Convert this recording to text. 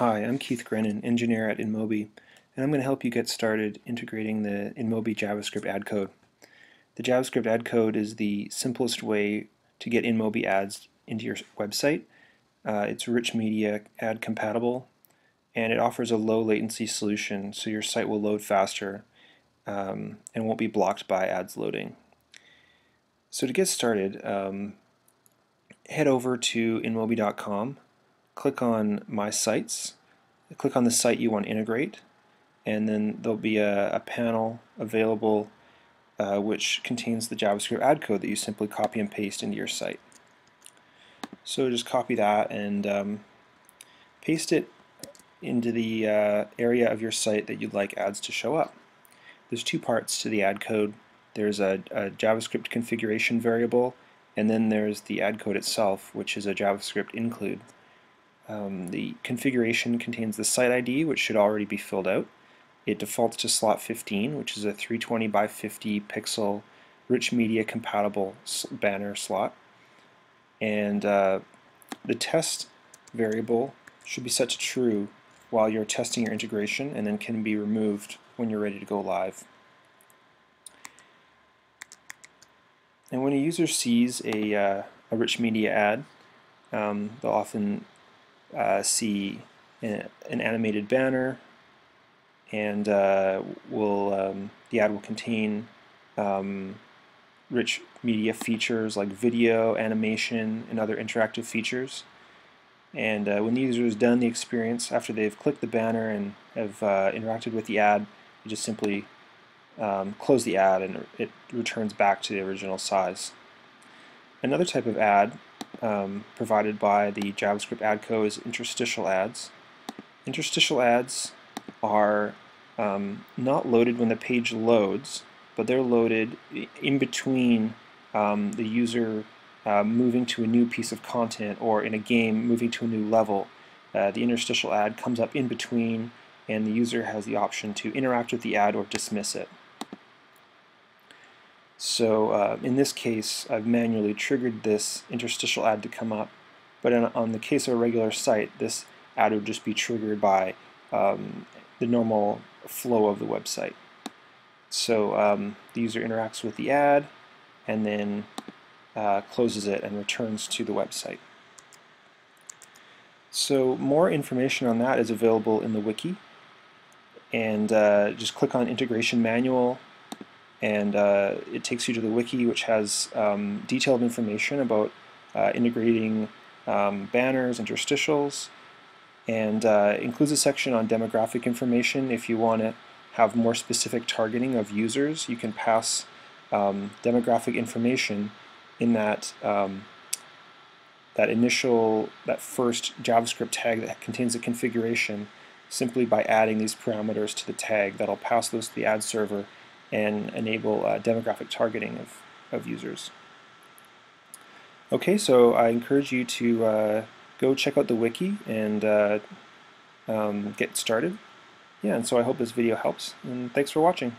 Hi, I'm Keith Grennan, engineer at InMobi, and I'm going to help you get started integrating the InMobi JavaScript ad code. The JavaScript ad code is the simplest way to get InMobi ads into your website. Uh, it's rich media ad compatible, and it offers a low latency solution so your site will load faster um, and won't be blocked by ads loading. So to get started, um, head over to inmobi.com click on My Sites, click on the site you want to integrate, and then there'll be a, a panel available uh, which contains the JavaScript ad code that you simply copy and paste into your site. So just copy that and um, paste it into the uh, area of your site that you'd like ads to show up. There's two parts to the ad code. There's a, a JavaScript configuration variable and then there's the ad code itself which is a JavaScript include. Um, the configuration contains the site ID, which should already be filled out. It defaults to slot 15, which is a 320 by 50 pixel rich media compatible banner slot. And uh, the test variable should be set to true while you're testing your integration and then can be removed when you're ready to go live. And when a user sees a, uh, a rich media ad, um, they'll often uh, see an, animated banner and uh, will um, the ad will contain um, rich media features like video, animation, and other interactive features. And uh, when the user is done the experience, after they've clicked the banner and have uh, interacted with the ad, you just simply um, close the ad and it returns back to the original size. Another type of ad um, provided by the JavaScript ad code is interstitial ads. Interstitial ads are um, not loaded when the page loads, but they're loaded in between um, the user uh, moving to a new piece of content or in a game moving to a new level. Uh, the interstitial ad comes up in between and the user has the option to interact with the ad or dismiss it. So uh, in this case, I've manually triggered this interstitial ad to come up, but in, on the case of a regular site, this ad would just be triggered by um, the normal flow of the website. So um, the user interacts with the ad and then uh, closes it and returns to the website. So more information on that is available in the wiki and uh, just click on integration manual and uh, it takes you to the wiki which has um, detailed information about uh, integrating um, banners, interstitials, and uh, includes a section on demographic information. If you want to have more specific targeting of users, you can pass um, demographic information in that um, that initial, that first JavaScript tag that contains the configuration simply by adding these parameters to the tag that'll pass those to the ad server and enable uh, demographic targeting of, of users. Okay, so I encourage you to uh, go check out the wiki and uh, um, get started. Yeah, and so I hope this video helps, and thanks for watching.